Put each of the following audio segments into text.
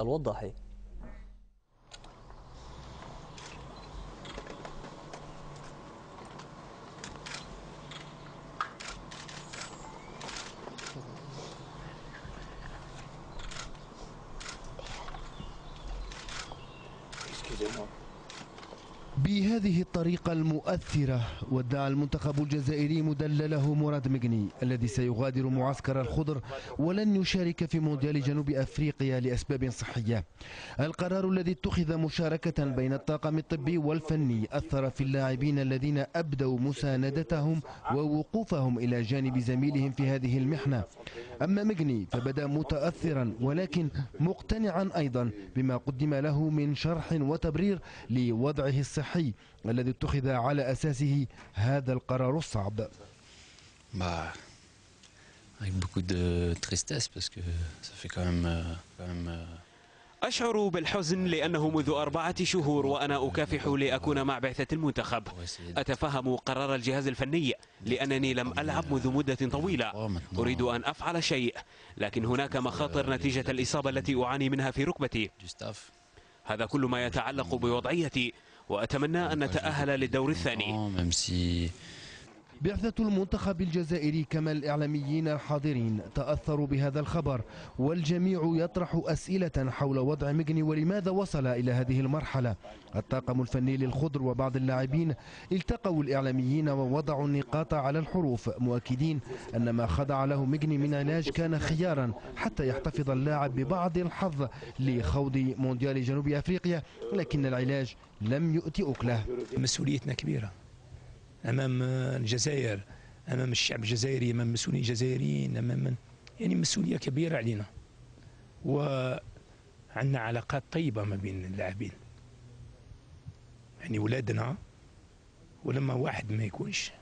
الوضاحي. بهذه الطريقة المؤثرة ودع المنتخب الجزائري مدلله مراد مجني الذي سيغادر معسكر الخضر ولن يشارك في مونديال جنوب أفريقيا لأسباب صحية. القرار الذي اتخذ مشاركة بين الطاقم الطبي والفني أثر في اللاعبين الذين أبدوا مساندتهم ووقوفهم إلى جانب زميلهم في هذه المحنة. أما مجني فبدأ متأثرا ولكن مقتنعا أيضا بما قدم له من شرح وتبرير لوضعه الصحي الذي اتخذ على أساسه هذا القرار الصعب. Avec beaucoup de tristesse parce que ça fait quand même, euh, quand même euh, أشعر بالحزن لأنه منذ أربعة شهور وأنا أكافح لأكون مع بعثة المنتخب. أتفهم قرار الجهاز الفني لأنني لم ألعب منذ مدة طويلة. أريد أن أفعل شيء لكن هناك مخاطر نتيجة الإصابة التي أعاني منها في ركبتي. هذا كل ما يتعلق بوضعيتي وأتمنى أن نتأهل للدور الثاني. si بعثة المنتخب الجزائري كما الإعلاميين الحاضرين تأثروا بهذا الخبر والجميع يطرح أسئلة حول وضع مجني ولماذا وصل إلى هذه المرحلة. الطاقم الفني للخضر وبعض اللاعبين التقوا الإعلاميين ووضعوا النقاط على الحروف مؤكدين أن ما خضع له مجني من علاج كان خيارا حتى يحتفظ اللاعب ببعض الحظ لخوض مونديال جنوب أفريقيا لكن العلاج لم يؤتي أكله. مسؤوليتنا كبيرة. أمام الجزائر. أمام الشعب الجزائري أمام مسؤولين جزائريين أمام من؟ يعني مسؤولية كبيرة علينا. وعندنا علاقات طيبة ما بين اللاعبين. يعني ولادنا ولما واحد ما يكونش.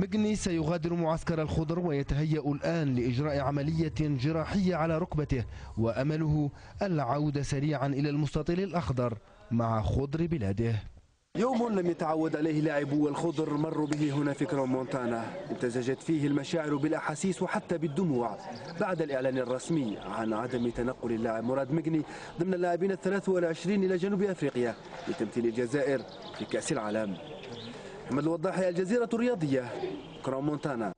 مجني سيغادر معسكر الخضر ويتهيأ الآن لإجراء عملية جراحية على ركبته وأمله العودة سريعا إلى المستطيل الأخضر. مع خضر بلاده. يوم لم يتعود عليه لاعبو الخضر مروا به هنا في كرون مونتانا. امتزجت فيه المشاعر بالأحاسيس وحتى بالدموع. بعد الإعلان الرسمي عن عدم تنقل اللاعب مراد مجني ضمن اللاعبين الثلاث والعشرين إلى جنوب أفريقيا لتمثيل الجزائر في كأس العالم. محمد الوضاحي الجزيرة الرياضية كرون مونتانا.